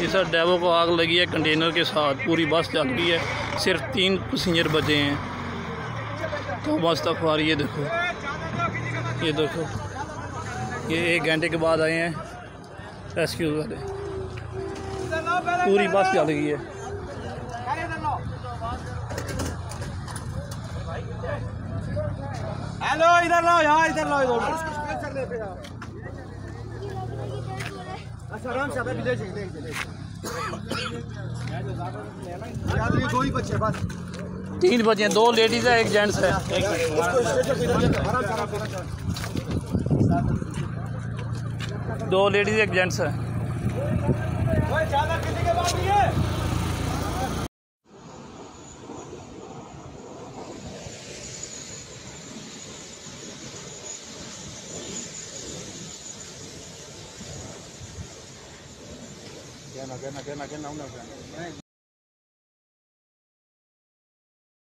ये sir Daewoo को आग लगी है, कंटेनर के साथ, पूरी बस चल रही है, सिर्फ़ तीन पैसेंजर बचे हैं। तो बस तक रही है देखो, ये देखो, ये एक घंटे के बाद आए हैं, रेस्क्यू वाले। पूरी बस चल गई है। हेलो, इधर लो यहाँ इधर लो इधर। आराम से देख ले नहीं दो ही बच्चे बस। तीन बजे दो लेडीज़ है एक जेंट्स है। दो लेडीज़ एक जेंट्स है। que no, que no, que no, que no, que no.